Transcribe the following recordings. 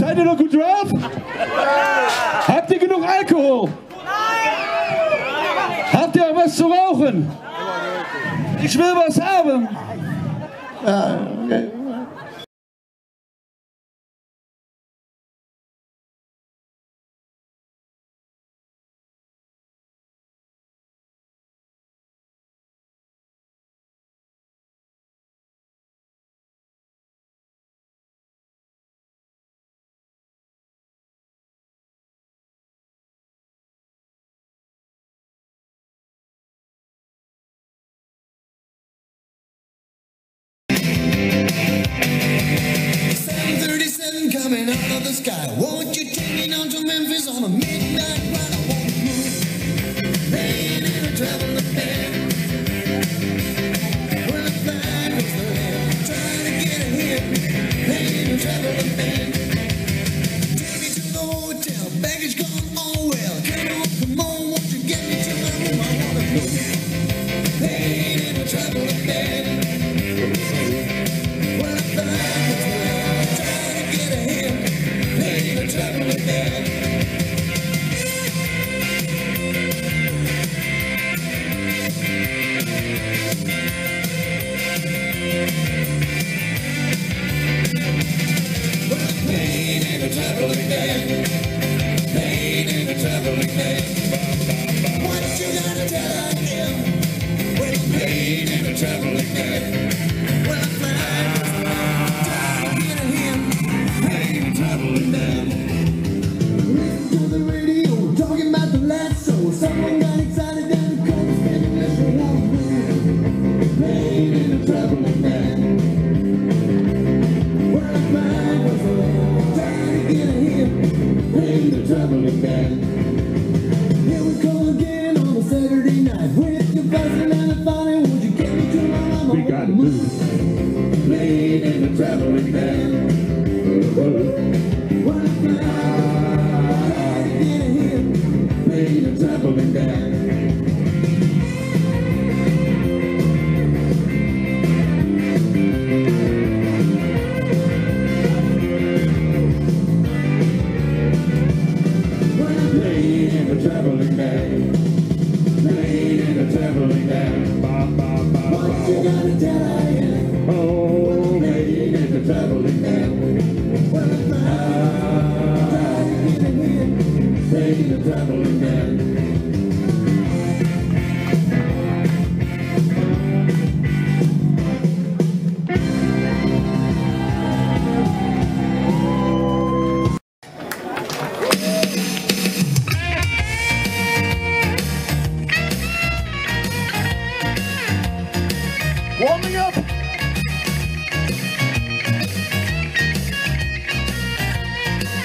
Seid ihr noch gut drauf? Habt ihr genug Alkohol? Habt ihr auch was zu rauchen? Ich will was haben. Ja, okay. Coming out of the sky. Won't you take me down to Memphis on a midnight ride? I want to move. Playing in a traveling band. A traveling band. Playing in a traveling band. What you gotta We gotta move. Playing in a traveling band. When I fly, try to get him. Playing a traveling band. In traveling band. Oh, in a traveling band. Warming up.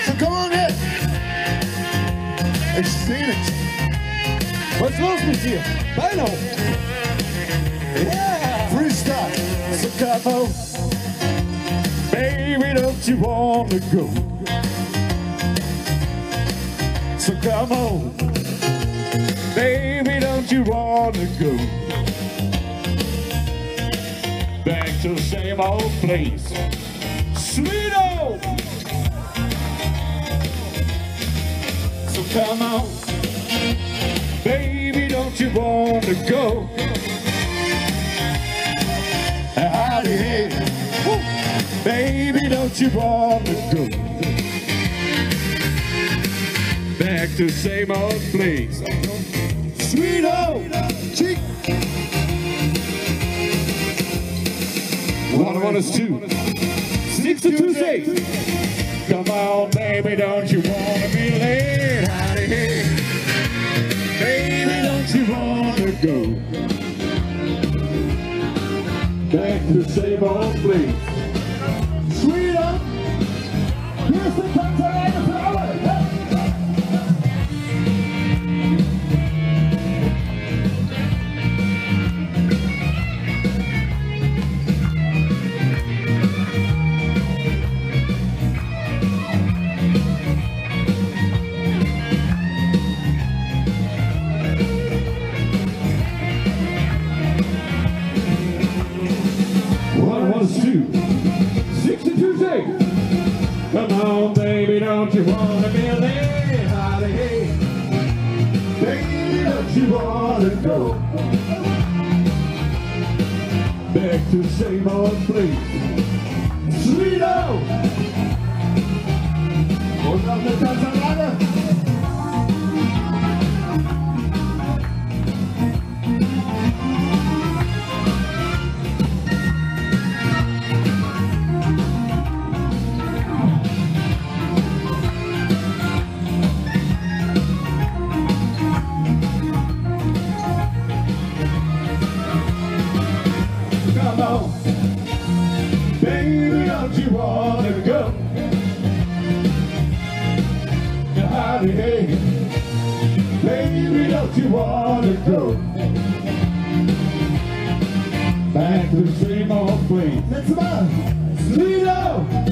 So come on in. Sehe nichts. Was ist los mit dir? Beine hoch. Yeah. Freestyle. So come on. Baby, don't you wanna go? So come on. Baby, don't you wanna go? To the same old place. Sweet old. So come on, baby, don't you want to go? Howdy, hey, Woo. baby, don't you want to go? Back to same old place. Sweet old. Cheek. One one is two. Six to two six. Come on, baby, don't you wanna be late? Howdy, hey. Baby, don't you wanna go? Back to same old place. Sweet up. Here's the country don't you wanna be late? Howdy, hey. Baby, don't you wanna go back to the same old place? Sweet old. You wanna go? Howdy, hey, baby, don't you wanna go? Back to the same old place. Let's go, Sweet old